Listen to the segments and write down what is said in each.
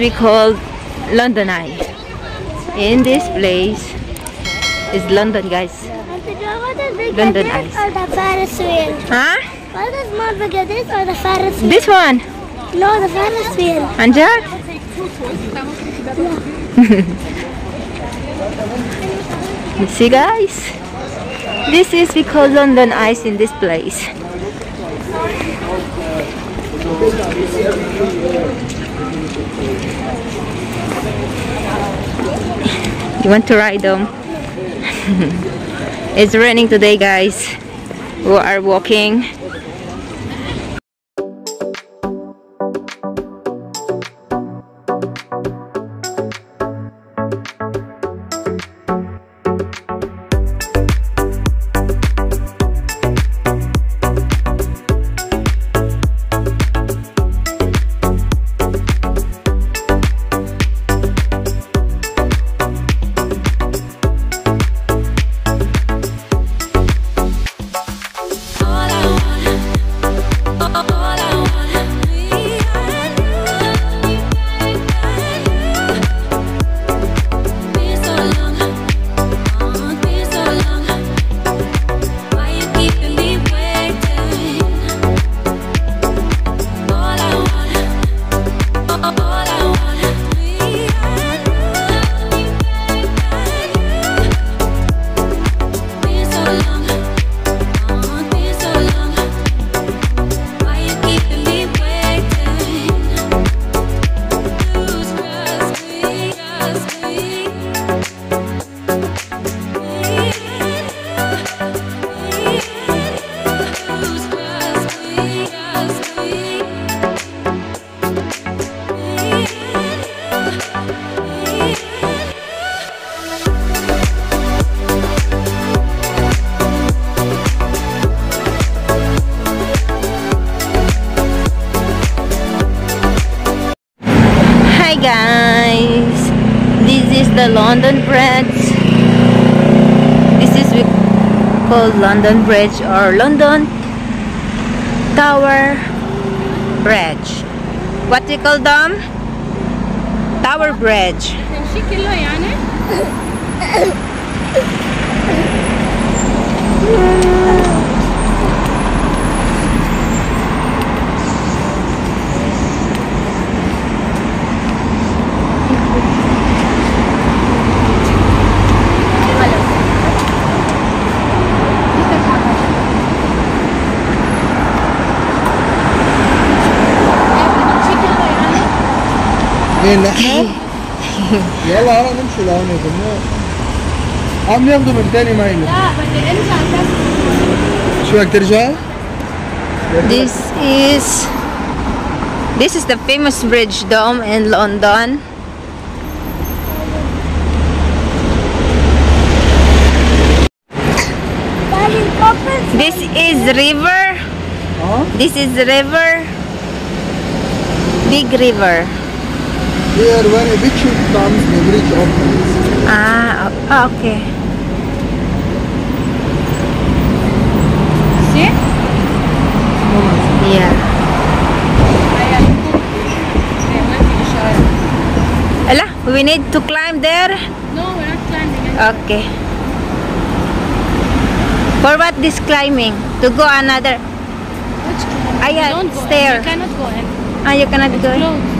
we call London Eye. In this place is London, guys. London London Eyes. Or the Ferris wheel. Huh? What is more bigger, this or the Ferris wheel? This one. No, the Ferris wheel. Anjar? you see, guys? This is we call London Eyes in this place. You want to ride them? it's raining today, guys. We are walking. The London Bridge. This is we call London Bridge or London Tower Bridge. What we call them? Tower Bridge. مين نحن؟ يلا هلا نمشي لهون يا جماعة عم ياخذوا من تاني مايلة لا بدي ارجع بس شو بدك ترجع؟ This is this is the famous bridge dome in London. Daddy, open. This is river. ها؟ This is river. Big river. Here, when a big ship comes, leverage opens. Ah, okay. See? Yeah. We need to climb there? No, we're not climbing. Okay. For what this climbing? To go another? Which climbing? Ah, I have. You cannot go in. Ah, you cannot it's go. Closed.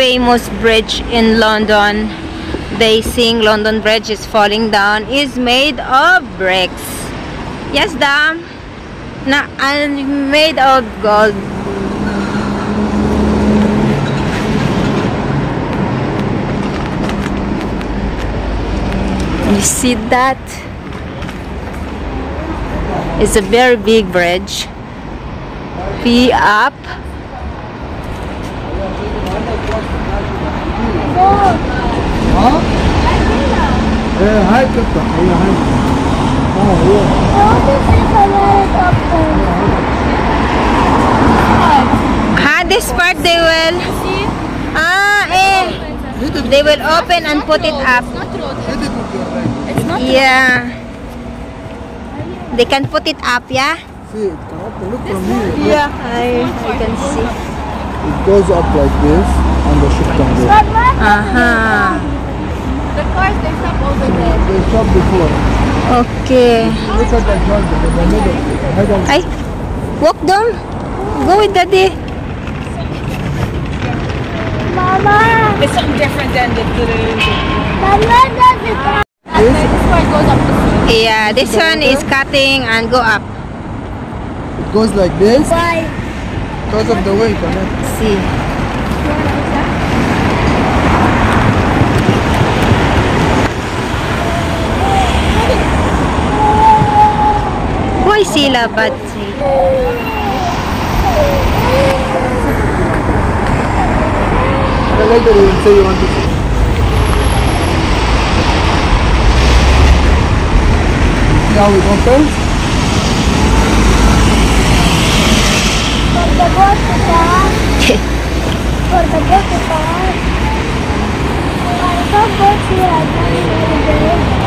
famous bridge in London. They sing London Bridge is falling down is made of bricks. Yes, Dam. Na, and made of gold. You see that? It's a very big bridge. be up. 어? 네, 하얗겠다. 이거 하얗다. 어, 예. Ah, this part they will. Ah, eh. They will open and put it up. Yeah. They can put it up, yeah? See, it can open. Look from here. Yeah, I can see. It goes up like this the ship can go. Uh-huh. The cars, they stop over there. They stopped before. Okay. Look at that joint the middle. Head walk down. Go with daddy. Mama, It's something different than the, the, Mama does it. this part goes up the. Yeah, this one is cutting and go up. It goes like this Why? because of the weight on it. See. Hoy sila bat Later will say you want to see. Now it opens.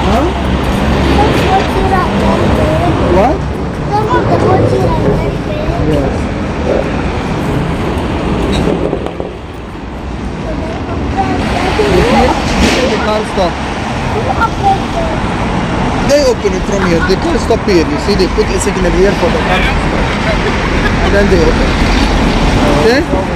Huh? What? Some of the boats here are not there. Yes. The car stop. They open it from here. They can't stop here. You see, they put a signal here for the car. And then they open. Okay?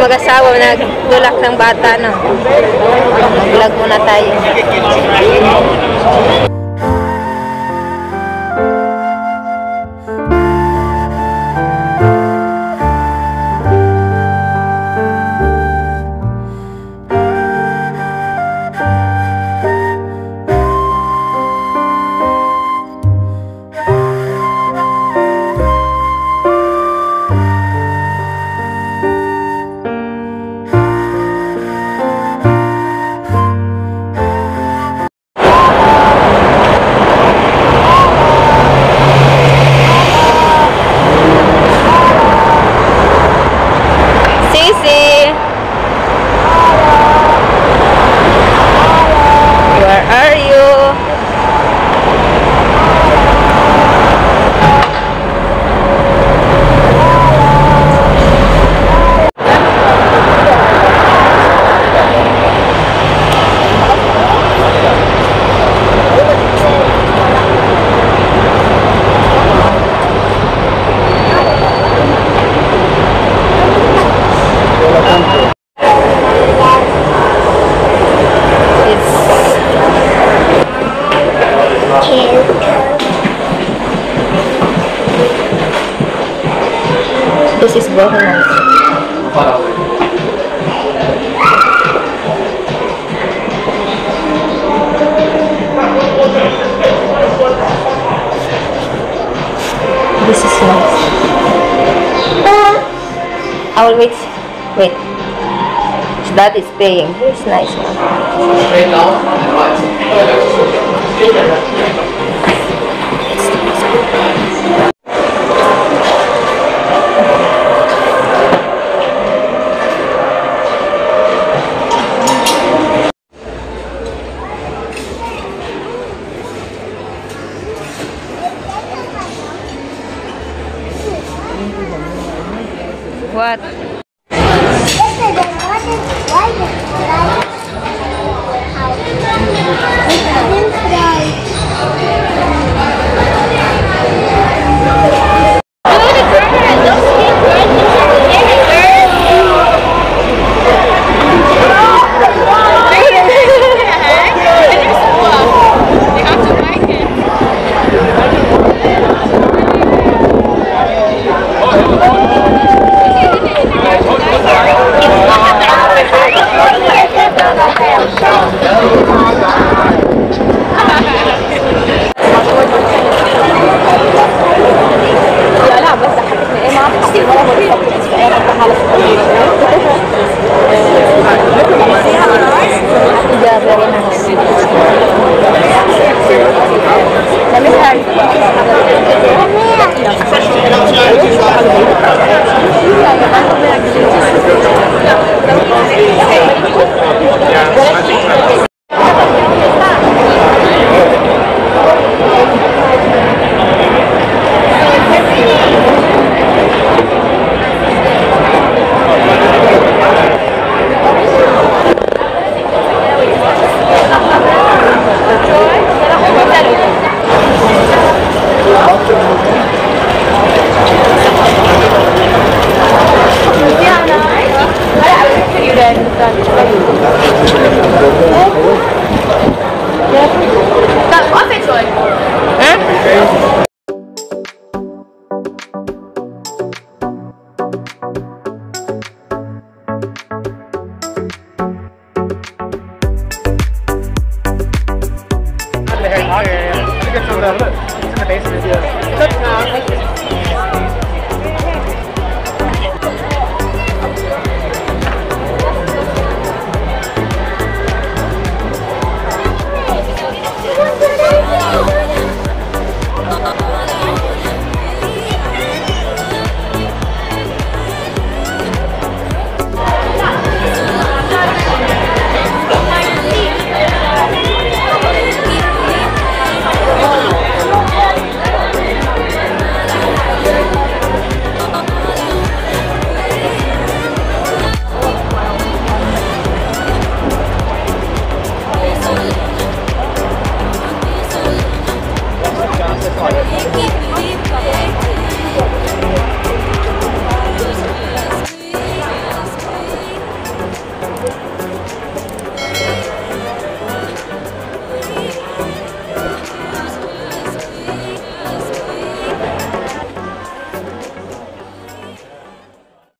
Mga mag-asawa nagtulak ng bata, no? Mag-vlog muna tayo. This is Bohemian. This is nice. Uh, I will wait. Wait. That is paying. It's nice one.